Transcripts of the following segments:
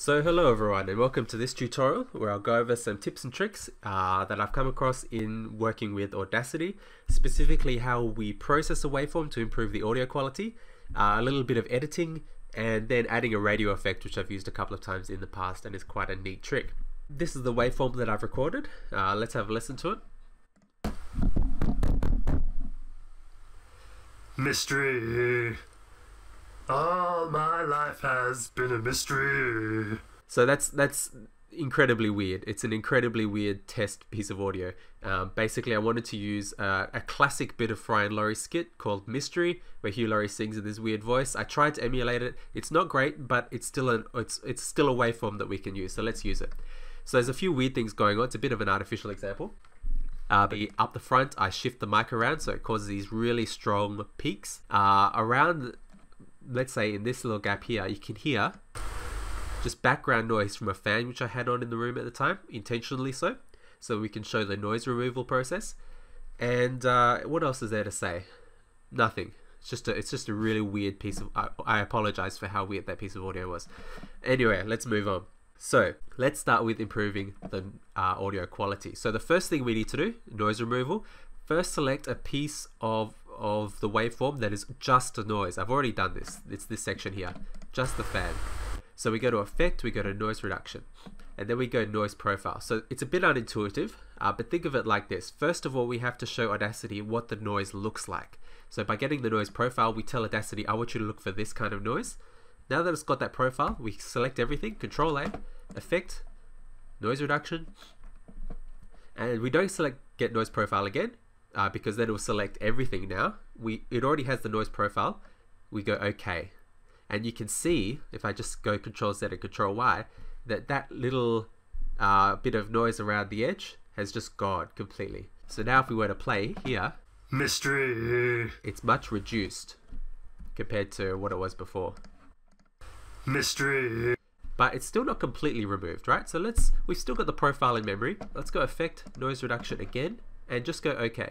So hello everyone and welcome to this tutorial where I'll go over some tips and tricks uh, that I've come across in working with Audacity, specifically how we process a waveform to improve the audio quality, uh, a little bit of editing, and then adding a radio effect which I've used a couple of times in the past and is quite a neat trick. This is the waveform that I've recorded, uh, let's have a listen to it. Mystery. All my life has been a mystery. So that's that's incredibly weird. It's an incredibly weird test piece of audio. Um, basically, I wanted to use uh, a classic bit of Fry and Laurie skit called Mystery, where Hugh Laurie sings in this weird voice. I tried to emulate it. It's not great, but it's still an it's it's still a waveform that we can use. So let's use it. So there's a few weird things going on. It's a bit of an artificial example. Uh, but up the front, I shift the mic around so it causes these really strong peaks. Uh, around let's say in this little gap here, you can hear just background noise from a fan which I had on in the room at the time, intentionally so, so we can show the noise removal process. And uh, what else is there to say? Nothing. It's just a, it's just a really weird piece of. I, I apologize for how weird that piece of audio was. Anyway, let's move on. So let's start with improving the uh, audio quality. So the first thing we need to do, noise removal. First select a piece of of the waveform that is just a noise. I've already done this. It's this section here, just the fan. So we go to effect, we go to noise reduction, and then we go noise profile. So it's a bit unintuitive, uh, but think of it like this. First of all, we have to show Audacity what the noise looks like. So by getting the noise profile, we tell Audacity, I want you to look for this kind of noise. Now that it's got that profile, we select everything, Control A, Effect, Noise Reduction, and we don't select Get Noise Profile again, uh, because then it will select everything now. We It already has the noise profile. We go OK. And you can see, if I just go Control Z and Control Y, that that little uh, bit of noise around the edge has just gone completely. So now if we were to play here, Mystery. it's much reduced compared to what it was before. Mystery. But it's still not completely removed, right? So let's, we've still got the profile in memory. Let's go Effect, Noise Reduction again, and just go OK.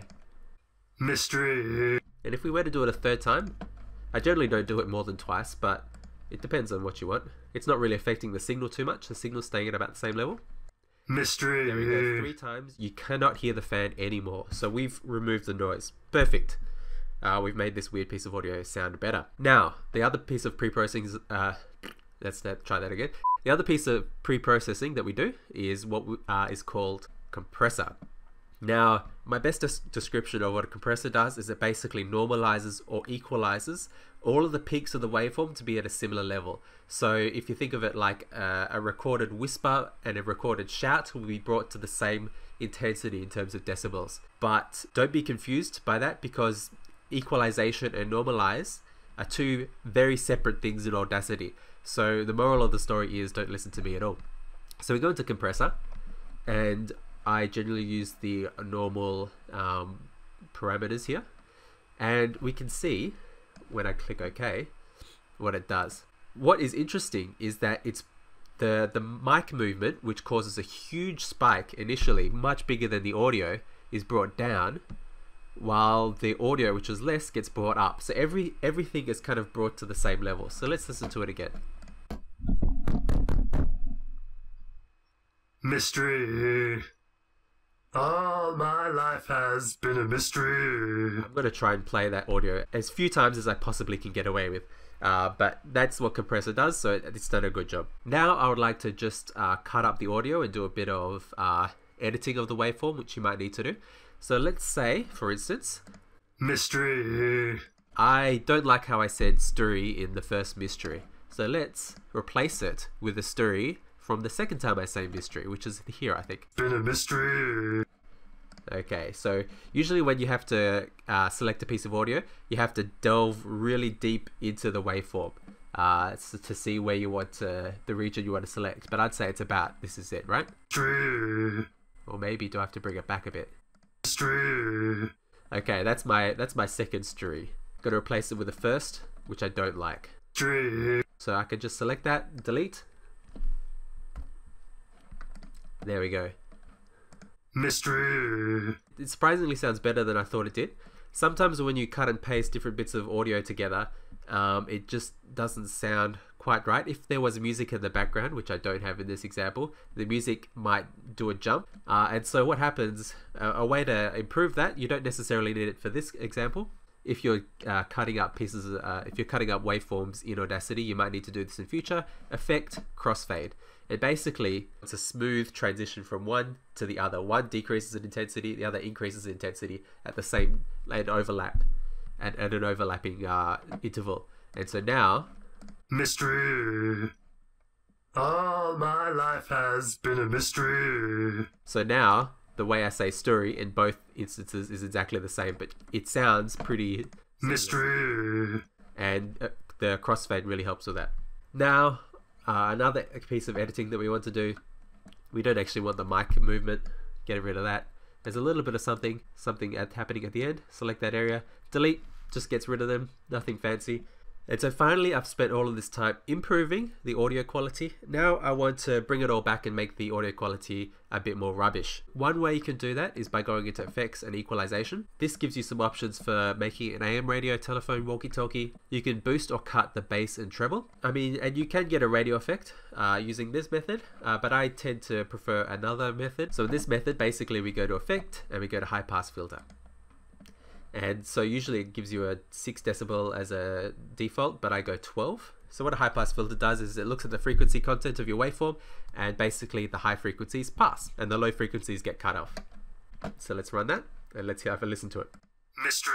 Mystery. And if we were to do it a third time, I generally don't do it more than twice, but it depends on what you want. It's not really affecting the signal too much. The signal's staying at about the same level. Mystery. There we go. Three times. You cannot hear the fan anymore. So we've removed the noise. Perfect. Uh, we've made this weird piece of audio sound better. Now, the other piece of pre-processing is, uh, let's try that again. The other piece of pre-processing that we do is what uh, is called compressor. Now, my best des- description of what a compressor does is it basically normalizes or equalizes all of the peaks of the waveform to be at a similar level. So if you think of it like a, a recorded whisper and a recorded shout will be brought to the same intensity in terms of decibels. But don't be confused by that because equalization and normalize are two very separate things in Audacity. So the moral of the story is don't listen to me at all. So we go into compressor and I generally use the normal um, parameters here and we can see when I click OK what it does. What is interesting is that it's the, the mic movement which causes a huge spike initially, much bigger than the audio, is brought down while the audio which is less gets brought up. So every everything is kind of brought to the same level. So let's listen to it again. Mystery. All my life has been a mystery. I'm going to try and play that audio as few times as I possibly can get away with. Uh, but that's what compressor does, so it's done a good job. Now I would like to just uh, cut up the audio and do a bit of uh, editing of the waveform, which you might need to do. So let's say, for instance, Mystery. I don't like how I said story in the first mystery. So let's replace it with a story from the second time I say mystery, which is here, I think. Been a mystery. Okay, so usually when you have to uh, select a piece of audio, you have to delve really deep into the waveform uh, to see where you want to, the region you want to select. But I'd say it's about, this is it, right? Or maybe do I have to bring it back a bit? Okay, that's my that's my second story. Got to replace it with the first, which I don't like. So I can just select that, delete. There we go. Mystery. It surprisingly sounds better than I thought it did. Sometimes when you cut and paste different bits of audio together, um, it just doesn't sound quite right. If there was music in the background, which I don't have in this example, the music might do a jump. Uh, and so what happens, uh, a way to improve that, you don't necessarily need it for this example. If you're uh, cutting up pieces, uh, if you're cutting up waveforms in Audacity, you might need to do this in future. Effect crossfade. It basically it's a smooth transition from one to the other. One decreases in intensity, the other increases in intensity at the same and overlap, and at an overlapping uh, interval. And so now Mystery. All my life has been a mystery. So now the way I say story in both instances is exactly the same, but it sounds pretty Mystery. and uh, the crossfade really helps with that. Now, uh, another piece of editing that we want to do, we don't actually want the mic movement, get rid of that. There's a little bit of something, something at, happening at the end. Select that area, delete, just gets rid of them, nothing fancy. And so finally, I've spent all of this time improving the audio quality. Now I want to bring it all back and make the audio quality a bit more rubbish. One way you can do that is by going into effects and equalization. This gives you some options for making an AM radio, telephone, walkie-talkie. You can boost or cut the bass and treble. I mean, and you can get a radio effect uh, using this method, uh, but I tend to prefer another method. So in this method, basically we go to effect and we go to high pass filter and so usually it gives you a 6 decibel as a default but I go 12 so what a high pass filter does is it looks at the frequency content of your waveform and basically the high frequencies pass and the low frequencies get cut off. So let's run that and let's have a listen to it. Mystery.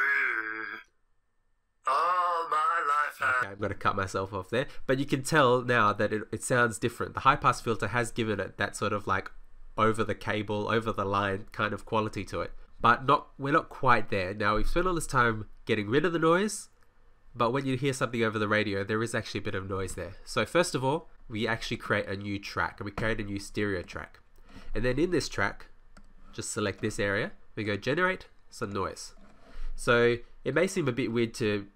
All my life okay I'm going to cut myself off there but you can tell now that it, it sounds different. The high pass filter has given it that sort of like over the cable over the line kind of quality to it but not we're not quite there. Now we've spent all this time getting rid of the noise, but when you hear something over the radio, there is actually a bit of noise there. So first of all, we actually create a new track, and we create a new stereo track. And then in this track, just select this area, we go generate some noise. So it may seem a bit weird to,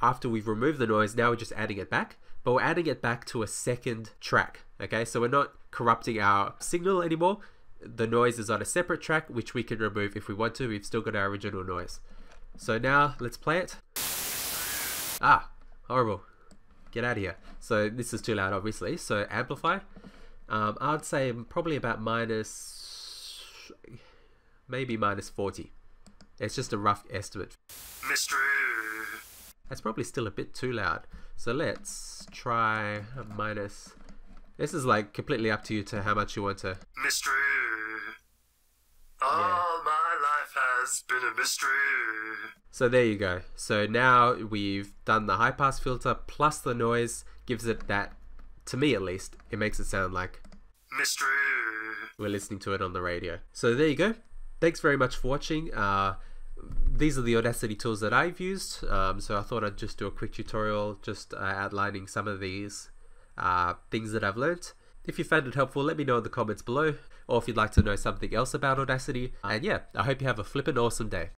after we've removed the noise, now we're just adding it back, but we're adding it back to a second track, okay? So we're not corrupting our signal anymore, the noise is on a separate track which we can remove if we want to. We've still got our original noise. So now let's play it. Ah horrible. Get out of here. So this is too loud obviously. So amplify. Um, I'd say probably about minus maybe minus 40 it's just a rough estimate. Mystery. that's probably still a bit too loud. So let's try minus this is like completely up to you to how much you want to. Mystery. All my life has been a mystery. So there you go. So now we've done the high pass filter plus the noise gives it that, to me at least, it makes it sound like Mystery. we're listening to it on the radio. So there you go. Thanks very much for watching. Uh, these are the Audacity tools that I've used. Um, so I thought I'd just do a quick tutorial just uh, outlining some of these uh, things that I've learnt. If you found it helpful, let me know in the comments below, or if you'd like to know something else about Audacity. And yeah, I hope you have a flippin' awesome day.